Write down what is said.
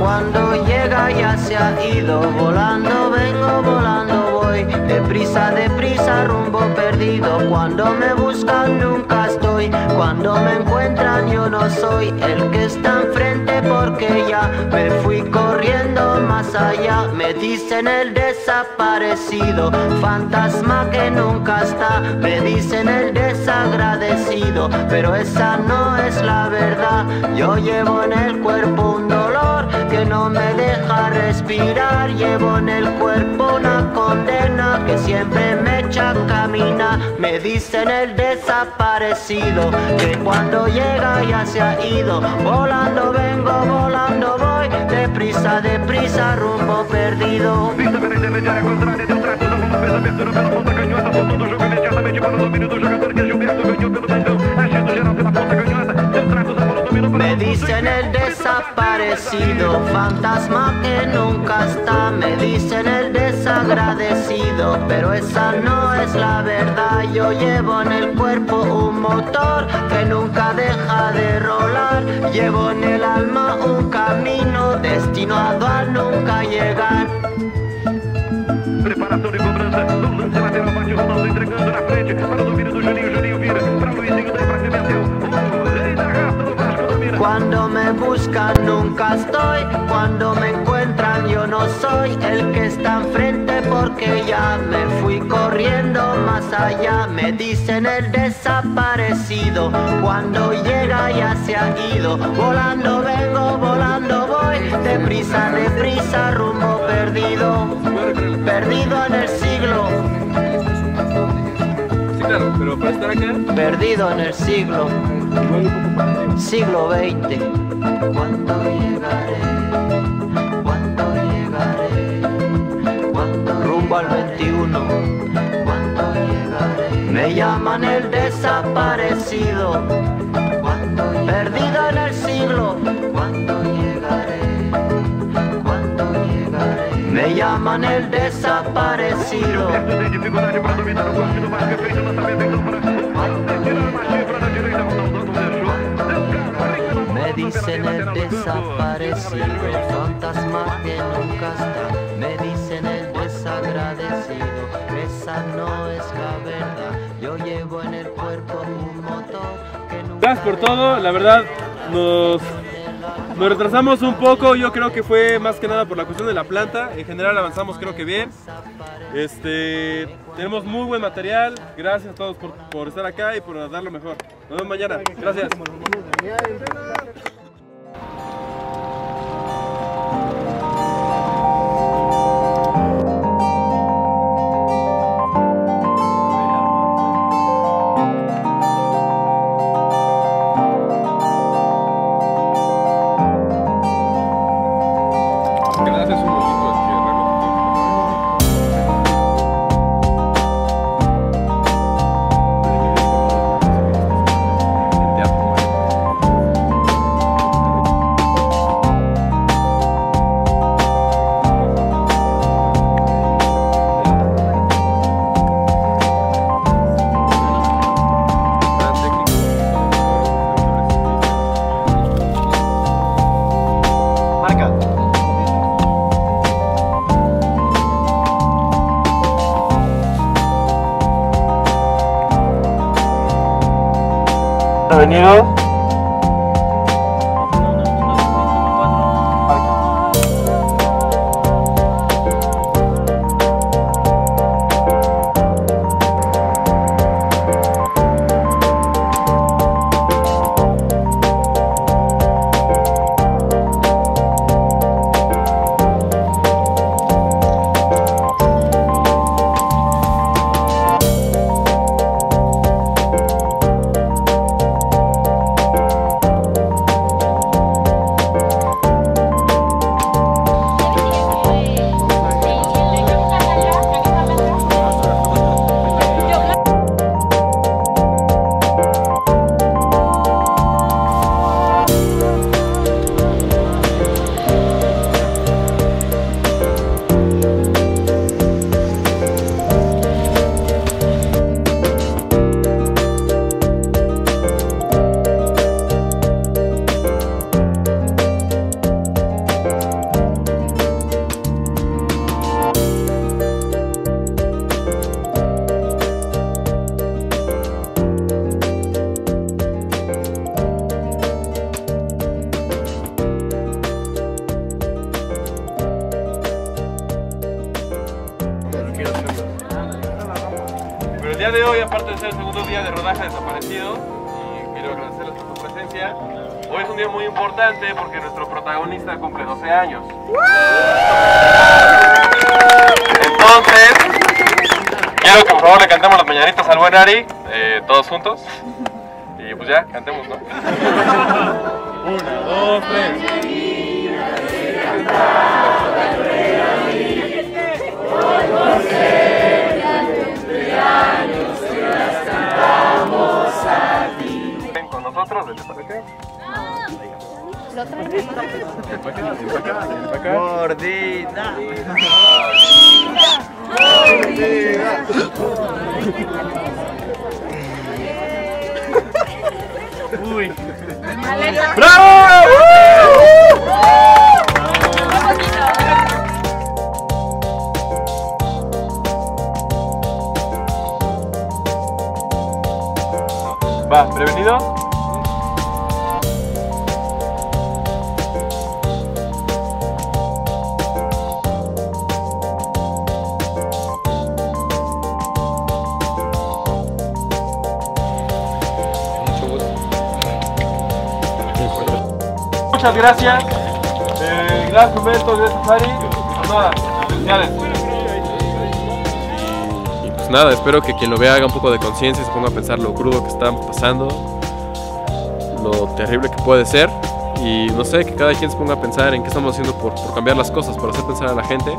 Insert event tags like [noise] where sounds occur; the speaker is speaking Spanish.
Cuando llega ya se ha ido. Volando vengo, volando voy. Deprisa, deprisa, rumbo perdido. Cuando me buscan nunca estoy. Cuando me encuentran yo no soy el que está enfrente porque ya me fui corriendo más allá. Me dicen el desaparecido, fantasma que nunca está. Me dicen el desagradecido, pero esa no es la verdad. Yo llevo en el cuerpo un dolor que no me deja respirar. Llevo en el cuerpo una condena que siempre me echa a caminar. Me dicen el desaparecido, que cuando llega ya se ha ido. Volando vengo, volando voy, deprisa, deprisa, rumbo perdido. Desaparecido, fantasma que nunca está. Me dicen el desagradecido, pero esa no es la verdad. Yo llevo en el cuerpo un motor que nunca deja de rolar. Llevo en el alma un camino destinado a nunca llegar. Preparação de entregando frente, para Cuando me buscan nunca estoy, cuando me encuentran yo no soy el que está enfrente porque ya me fui corriendo más allá. Me dicen el desaparecido, cuando llega ya se ha ido. Volando vengo, volando voy, deprisa, deprisa, rumbo perdido, perdido en el siglo, Sí, claro, pero para estar acá, perdido en el siglo. Siglo XX. ¿Cuándo llegaré? ¿Cuándo llegaré? ¿Cuándo rumbo al 21? ¿Cuándo llegaré? Me llaman el desaparecido. Carrinho na bola, Me dicen el desaparecido, fantasma que nunca está. Me dicen el desagradecido, esa no es la verdad. Yo llevo en el cuerpo un motor que nunca. Gracias por todo, la verdad nos, nos retrasamos un poco, yo creo que fue más que nada por la cuestión de la planta, en general avanzamos creo que bien. Este, tenemos muy buen material, gracias a todos por, por estar acá y por dar lo mejor. Nos vemos mañana, gracias. Inhale. Aparte de ser el segundo día de rodaje desaparecido, y quiero agradecerles por su presencia. Hoy es un día muy importante porque nuestro protagonista cumple 12 años. Entonces, quiero que por favor le cantemos las mañanitas al buen Ari, eh, todos juntos. Y pues ya, cantemos, ¿no? [laughs] Una, dos, tres. Va, prevenido. Muchas gracias. Eh, gracias Humberto, gracias Ari. Pues nada. Y pues nada, espero que quien lo vea haga un poco de conciencia, se ponga a pensar lo crudo que están pasando, lo terrible que puede ser. Y no sé, que cada quien se ponga a pensar en qué estamos haciendo por, por cambiar las cosas, por hacer pensar a la gente